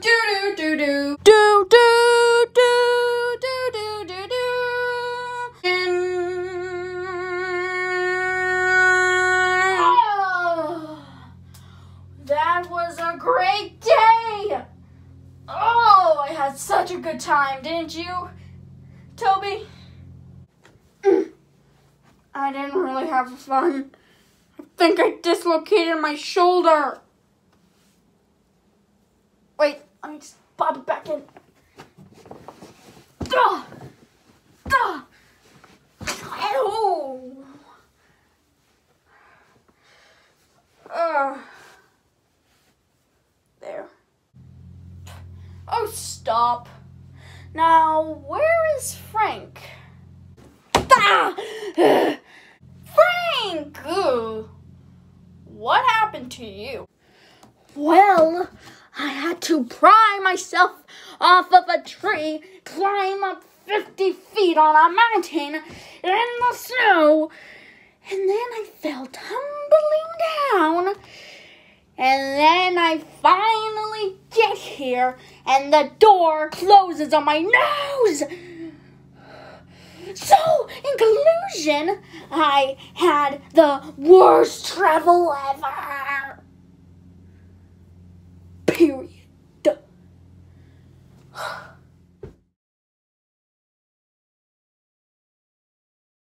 do do do do do do do do do do do that was a great day. Oh, I had such a good time, didn't you, Toby? I didn't really have fun. I think I dislocated my shoulder. Wait, let me just pop it back in. Ugh. Ugh. Ow. Ugh. There. Oh, stop. Now, where is Frank? Ah! Frank! What happened to you? Well, I had to pry myself off of a tree, climb up 50 feet on a mountain in the snow, and then I fell tumbling down. And then I finally get here, and the door closes on my nose. So, in conclusion, I had the worst travel ever. Period.